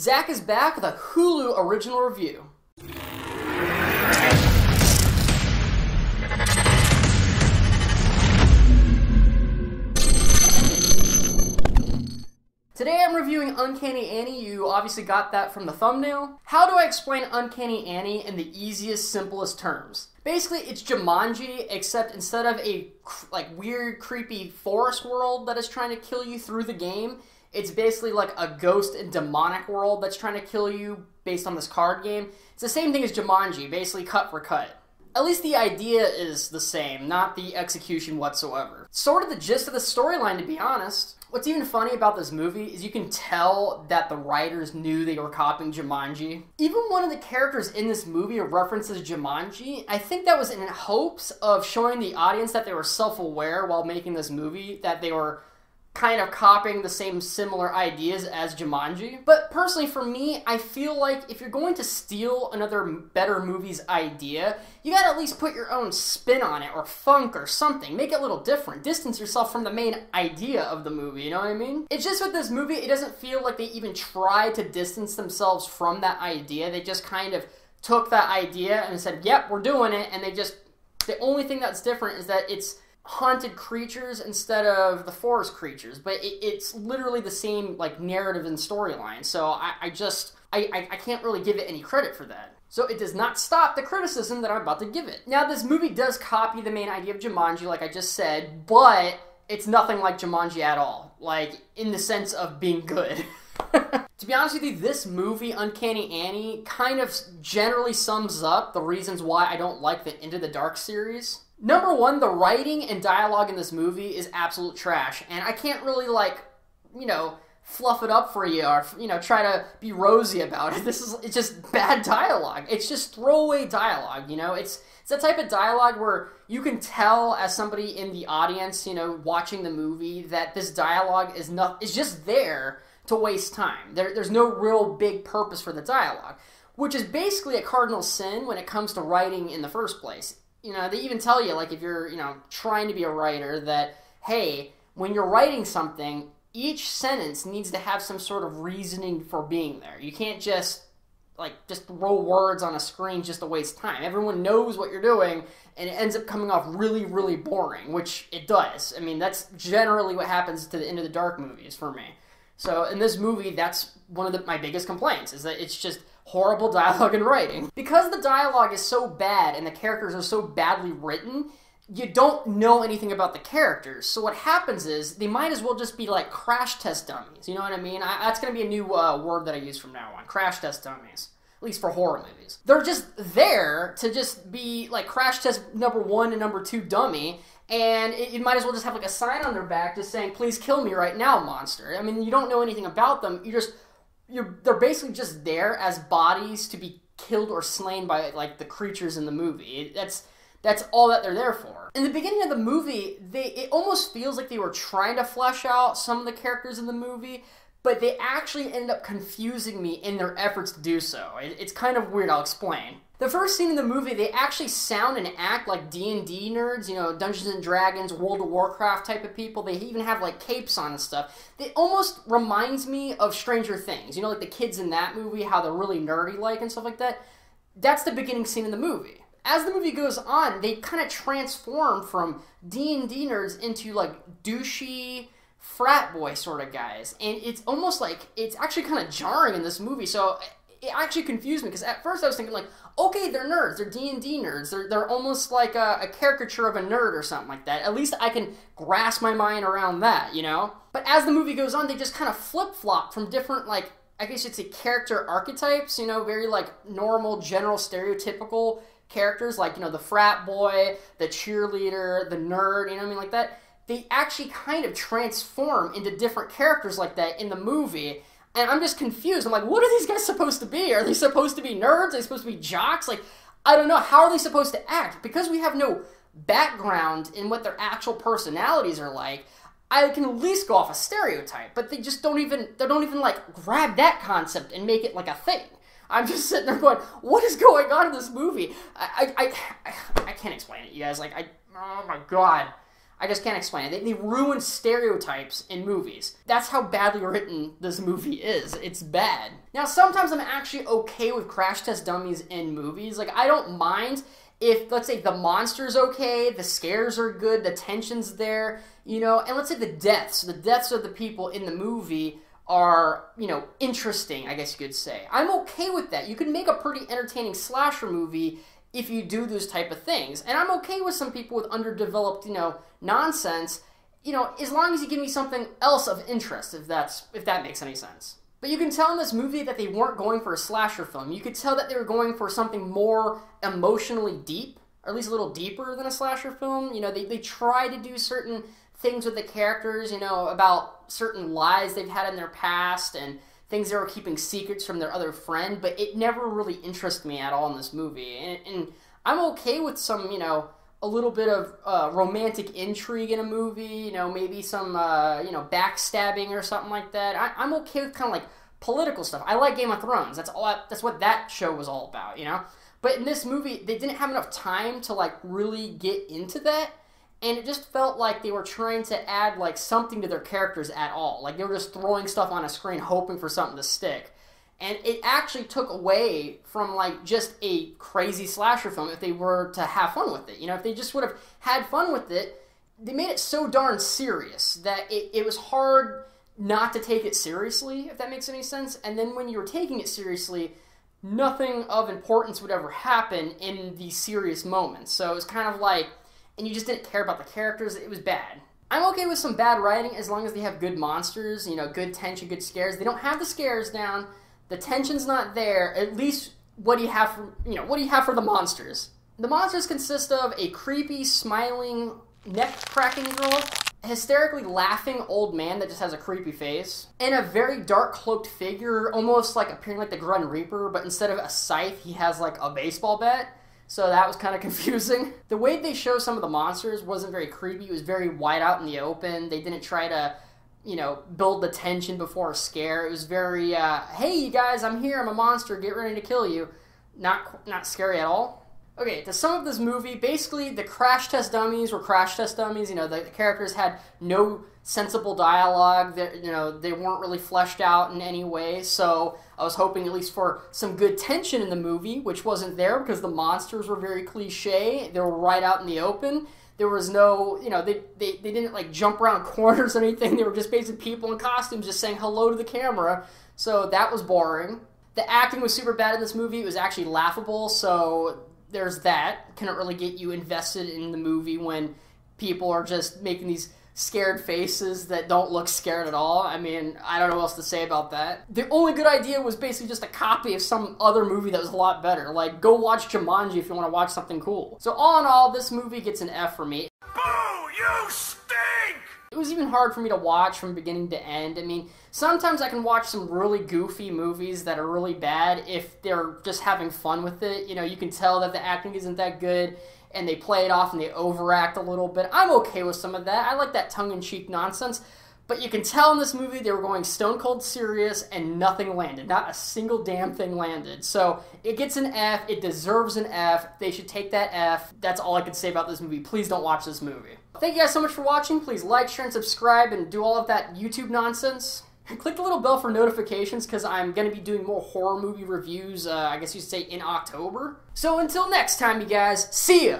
Zach is back with a Hulu original review. Today I'm reviewing Uncanny Annie. You obviously got that from the thumbnail. How do I explain Uncanny Annie in the easiest, simplest terms? Basically, it's Jumanji, except instead of a like weird, creepy forest world that is trying to kill you through the game, it's basically like a ghost and demonic world that's trying to kill you based on this card game. It's the same thing as Jumanji, basically cut for cut. At least the idea is the same, not the execution whatsoever. Sort of the gist of the storyline, to be honest. What's even funny about this movie is you can tell that the writers knew they were copying Jumanji. Even one of the characters in this movie references Jumanji. I think that was in hopes of showing the audience that they were self aware while making this movie, that they were kind of copying the same similar ideas as Jumanji. But personally, for me, I feel like if you're going to steal another better movie's idea, you gotta at least put your own spin on it, or funk, or something. Make it a little different. Distance yourself from the main idea of the movie, you know what I mean? It's just with this movie, it doesn't feel like they even tried to distance themselves from that idea. They just kind of took that idea and said, yep, we're doing it, and they just. The only thing that's different is that it's haunted creatures instead of the forest creatures but it, it's literally the same like narrative and storyline so i, I just I, I, I can't really give it any credit for that. So it does not stop the criticism that i'm about to give it. Now this movie does copy the main idea of jumanji like i just said but it's nothing like jumanji at all like in the sense of being good. To be honest with you, this movie, Uncanny Annie, kind of generally sums up the reasons why I don't like the Into the Dark series. Number one, the writing and dialogue in this movie is absolute trash, and I can't really like, you know, fluff it up for you or you know try to be rosy about it. This is it's just bad dialogue. It's just throwaway dialogue. You know, it's it's the type of dialogue where you can tell as somebody in the audience, you know, watching the movie that this dialogue is not is just there to waste time. There, there's no real big purpose for the dialogue, which is basically a cardinal sin when it comes to writing in the first place you know, they even tell you, like, if you're, you know, trying to be a writer, that, hey, when you're writing something, each sentence needs to have some sort of reasoning for being there. You can't just, like, just throw words on a screen just to waste time. Everyone knows what you're doing, and it ends up coming off really, really boring, which it does. I mean, that's generally what happens to the Into the Dark movies for me. So in this movie, that's one of the, my biggest complaints, is that it's just horrible dialogue and writing. Because the dialogue is so bad and the characters are so badly written, you don't know anything about the characters. So what happens is they might as well just be like crash test dummies. You know what I mean? I, that's going to be a new uh, word that I use from now on. Crash test dummies. At least for horror movies. They're just there to just be like crash test number one and number two dummy. And it, you might as well just have like a sign on their back just saying, please kill me right now, monster. I mean, you don't know anything about them. You just you're they're basically just there as bodies to be killed or slain by like the creatures in the movie. That's that's all that they're there for. In the beginning of the movie, they it almost feels like they were trying to flesh out some of the characters in the movie, but they actually end up confusing me in their efforts to do so. It, it's kind of weird. I'll explain. The first scene in the movie, they actually sound and act like D and D nerds, you know, Dungeons and Dragons, World of Warcraft type of people. They even have like capes on and stuff. It almost reminds me of Stranger Things. You know, like the kids in that movie, how they're really nerdy like and stuff like that. That's the beginning scene in the movie. As the movie goes on, they kind of transform from D and D nerds into like douchey frat boy sort of guys, and it's almost like it's actually kind of jarring in this movie. So it actually confused me because at first I was thinking like, okay, they're nerds, they're D and D nerds, they're they're almost like a, a, caricature of a nerd or something like that. At least I can grasp my mind around that, you know. But as the movie goes on, they just kind of flip flop from different like I guess you'd say character archetypes, you know, very like normal, general, stereotypical characters like you know the frat boy, the cheerleader, the nerd, you know I mean, like that. They actually kind of transform into different characters like that in the movie and I'm just confused. I'm like, what are these guys supposed to be? Are they supposed to be nerds? Are they supposed to be jocks? Like, I don't know. How are they supposed to act? Because we have no background in what their actual personalities are like. I can at least go off a stereotype, but they just don't even they don't even like grab that concept and make it like a thing. I'm just sitting there going, "What is going on in this movie?" I I, I, I can't explain it, you guys. Like I, oh my god, I just can't explain it. They, they ruin stereotypes in movies. That's how badly written this movie is. It's bad. Now, sometimes I'm actually okay with crash test dummies in movies. Like, I don't mind if, let's say, the monster's okay, the scares are good, the tension's there, you know, and let's say the deaths, the deaths of the people in the movie are, you know, interesting, I guess you could say. I'm okay with that. You can make a pretty entertaining slasher movie if you do those type of things. And I'm okay with some people with underdeveloped, you know, nonsense, you know, as long as you give me something else of interest, if that's if that makes any sense. But you can tell in this movie that they weren't going for a slasher film. You could tell that they were going for something more emotionally deep, or at least a little deeper than a slasher film. You know, they, they try to do certain things with the characters, you know, about certain lies they've had in their past and things they were keeping secrets from their other friend, but it never really interested me at all in this movie. And, and I'm okay with some, you know, a little bit of uh, romantic intrigue in a movie, you know, maybe some, uh, you know, backstabbing or something like that. I, am okay with kind of like political stuff. I like Game of Thrones. That's all. That's what that show was all about, you know. But in this movie, they didn't have enough time to like really get into that and it just felt like they were trying to add like something to their characters at all. Like they were just throwing stuff on a screen hoping for something to stick. And it actually took away from like just a crazy slasher film if they were to have fun with it. You know, if they just would have had fun with it, they made it so darn serious that it, it was hard not to take it seriously, if that makes any sense. And then when you were taking it seriously, nothing of importance would ever happen in these serious moments. So it was kind of like and you just didn't care about the characters, it was bad. I'm okay with some bad writing as long as they have good monsters, you know, good tension, good scares. They don't have the scares down, the tension's not there. At least what do you have for you know, what do you have for the monsters? The monsters consist of a creepy, smiling, neck cracking girl, a hysterically laughing old man that just has a creepy face, and a very dark cloaked figure, almost like appearing like the Grim Reaper, but instead of a scythe, he has like a baseball bat so that was kind of confusing. The way they show some of the monsters wasn't very creepy. It was very wide out in the open. They didn't try to, you know, build the tension before a scare. It was very, uh, hey, you guys, I'm here. I'm a monster. Get ready to kill you. Not, not scary at all. Okay, to sum up this movie, basically the crash test dummies were crash test dummies. You know, the, the characters had no sensible dialogue. That you know, they weren't really fleshed out in any way. So I was hoping at least for some good tension in the movie, which wasn't there because the monsters were very cliche. They were right out in the open. There was no, you know, they, they, they didn't like jump around corners or anything. They were just basically people in costumes just saying hello to the camera. So that was boring. The acting was super bad in this movie. It was actually laughable. So there's that. Couldn't really get you invested in the movie when people are just making these scared faces that don't look scared at all. I mean, I don't know what else to say about that. The only good idea was basically just a copy of some other movie that was a lot better. Like, go watch Jumanji if you want to watch something cool. So, all in all, this movie gets an F for me. Boo! You stink! It was even hard for me to watch from beginning to end. I mean, sometimes I can watch some really goofy movies that are really bad if they're just having fun with it. You know, you can tell that the acting isn't that good and they play it off and they overact a little bit. I'm okay with some of that. I like that tongue in cheek nonsense. But you can tell in this movie they were going stone cold serious and nothing landed. Not a single damn thing landed. So it gets an F. It deserves an F. They should take that F. That's all I can say about this movie. Please don't watch this movie. Thank you guys so much for watching. Please like, share, and subscribe and do all of that YouTube nonsense. Click the little bell for notifications because I'm going to be doing more horror movie reviews, uh, I guess you would say, in October. So until next time, you guys, see ya!